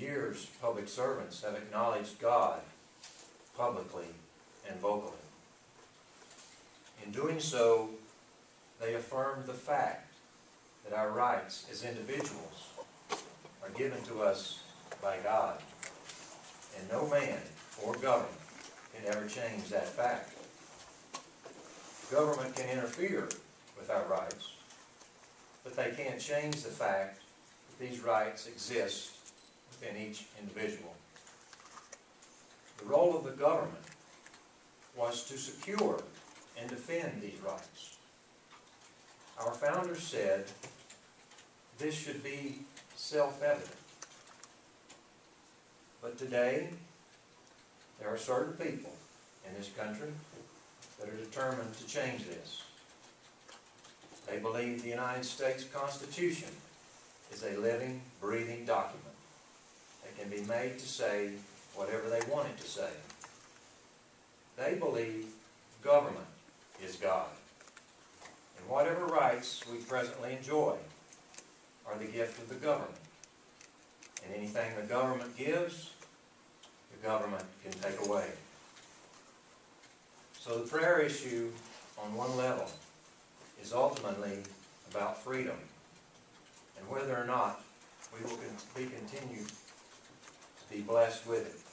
years, public servants have acknowledged God publicly and vocally. In doing so, they affirmed the fact that our rights as individuals are given to us by God, and no man or government can ever change that fact. Government can interfere with our rights, but they can't change the fact that these rights exist within each individual. The role of the government was to secure and defend these rights. Our founders said this should be self-evident. But today, there are certain people in this country that are determined to change this. They believe the United States Constitution is a living, breathing document can be made to say whatever they want it to say. They believe government is God. And whatever rights we presently enjoy are the gift of the government. And anything the government gives, the government can take away. So the prayer issue, on one level, is ultimately about freedom and whether or not we will be continued be blessed with it.